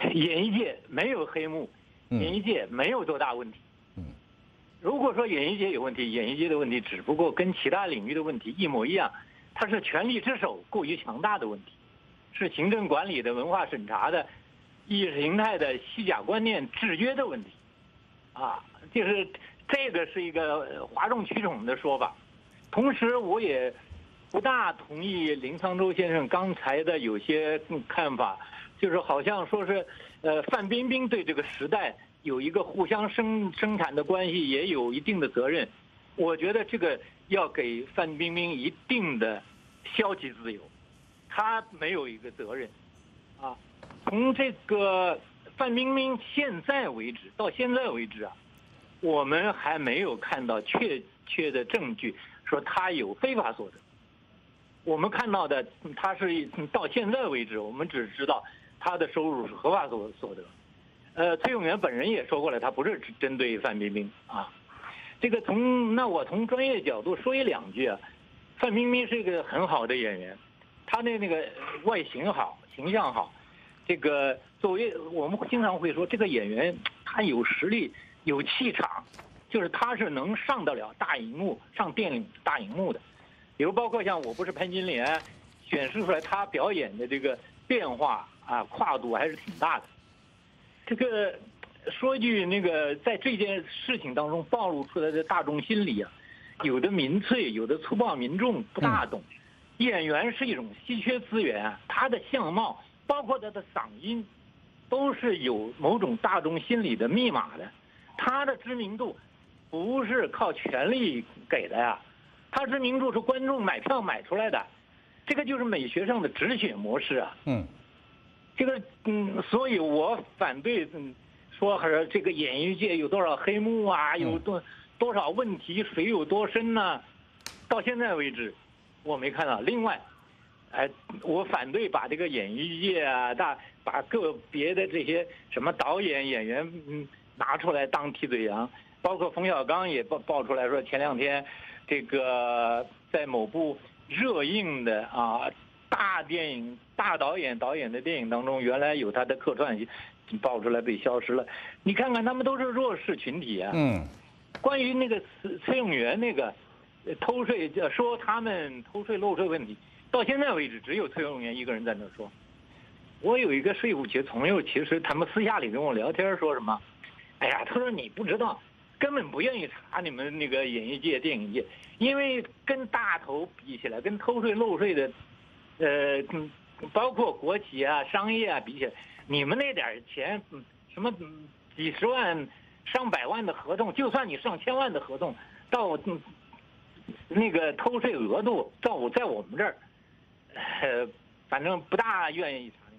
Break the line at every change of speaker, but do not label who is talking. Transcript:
演艺界没有黑幕，
嗯
演艺界没有多大问题。
嗯
如果说演艺界有问题，演艺界的问题只不过跟其他领域的问题一模一样，它是权力之手过于强大的问题，是行政管理的、文化审查的、意识形态的虚假观念制约的问题，啊，就是这个是一个呃哗众取宠的说法。同时，我也不大同意林沧州先生刚才的有些看法，就是好像说是，呃，范冰冰对这个时代有一个互相生生产的关系，也有一定的责任。我觉得这个要给范冰冰一定的消极自由，她没有一个责任，啊，从这个范冰冰现在为止，到现在为止啊，我们还没有看到确切的证据说她有非法所得。我们看到的，他是到现在为止，我们只知道他的收入是合法所所得。呃，崔永元本人也说过了，他不是只针对范冰冰啊。这个从那我从专业角度说一两句啊，范冰冰是一个很好的演员，她的那个外形好，形象好。这个作为我们经常会说，这个演员他有实力、有气场，就是他是能上得了大荧幕、上电影大荧幕的。比如包括像《我不是潘金莲》，显示出来他表演的这个变化啊，跨度还是挺大的。这个说句那个，在这件事情当中暴露出来的大众心理啊，有的民粹，有的粗暴民众不大懂。演员是一种稀缺资源啊，他的相貌，包括他的嗓音，都是有某种大众心理的密码的。他的知名度不是靠权力给的呀，他知名度是观众买票买出来的，这个就是美学上的止血模式啊。
嗯
这个嗯，所以我反对嗯，说还是这个演艺界有多少黑幕啊，有多多少问题，水有多深呢、到现在为止，我没看到。另外，哎，我反对把这个演艺界啊，大把个别的这些什么导演、演员，嗯，拿出来当替罪羊。包括冯小刚也爆爆出来说，前两天这个在某部热映的啊大电影、大导演导演的电影当中，原来有他的客串，爆出来被消失了。你看看，他们都是弱势群体啊。
嗯
关于那个崔崔永元那个呃偷税，呃说他们偷税漏税问题，到现在为止只有崔永元一个人在那说。我有一个税务局朋友，其实他们私下里跟我聊天说什么，哎呀，他说你不知道，根本不愿意查你们那个演艺界、电影界，因为跟大头比起来，跟偷税漏税的，呃，包括国企啊、商业啊比起来，你们那点钱，嗯什么几十万、上百万的合同，就算你上千万的合同，到嗯那个偷税额度，到我在我们这儿，呃，反正不大愿意查。